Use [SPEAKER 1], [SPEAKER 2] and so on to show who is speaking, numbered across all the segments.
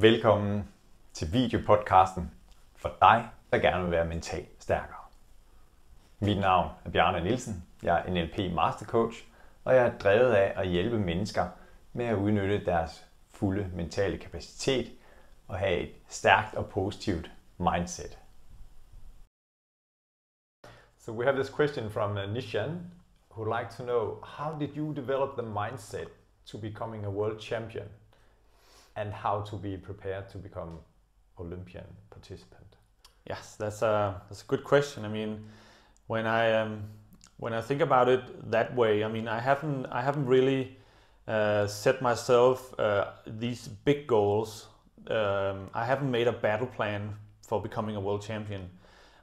[SPEAKER 1] Velkommen til videopodcasten for dig, der gerne vil være mentalt stærkere. Mit navn er Bjarne Nielsen. Jeg er NLP Master Coach, og jeg er drevet af at hjælpe mennesker med at udnytte deres fulde mentale kapacitet og have et stærkt og positivt mindset. So we have this question from uh, Nishan, who would like to know how did you develop the mindset to becoming a world champion and how to be prepared to become Olympian participant?
[SPEAKER 2] Yes, that's a that's a good question. I mean, when I um, when I think about it that way, I mean, I haven't I haven't really uh, set myself uh, these big goals. Um, I haven't made a battle plan for becoming a world champion.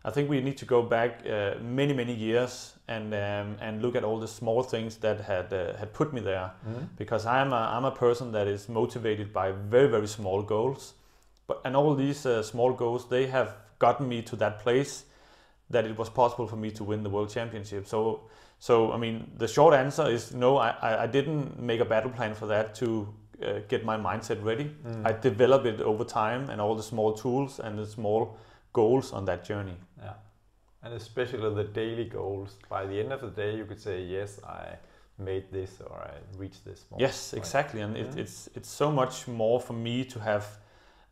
[SPEAKER 2] I think we need to go back uh, many many years and um, and look at all the small things that had uh, had put me there.
[SPEAKER 1] Mm.
[SPEAKER 2] Because I'm a I'm a person that is motivated by very very small goals, but and all these uh, small goals they have gotten me to that place that it was possible for me to win the world championship. So so I mean the short answer is no. I I, I didn't make a battle plan for that to uh, get my mindset ready.
[SPEAKER 1] Mm.
[SPEAKER 2] I developed it over time and all the small tools and the small goals on that journey.
[SPEAKER 1] Yeah. And especially the daily goals. By the end of the day, you could say, yes, I made this or I reached this. Point.
[SPEAKER 2] Yes, exactly, and it, it's it's so much more for me to have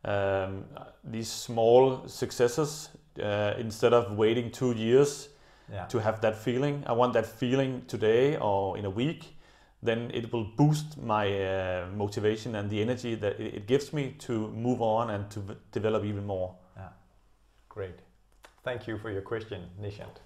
[SPEAKER 2] um, these small successes uh, instead of waiting two years
[SPEAKER 1] Yeah.
[SPEAKER 2] to have that feeling. I want that feeling today or in a week. Then it will boost my uh, motivation and the energy that it gives me to move on and to v- develop even more.
[SPEAKER 1] Great. Thank you for your question, Nishant.